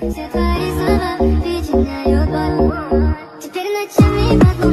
Все твои слова причиняют боль Теперь ночами под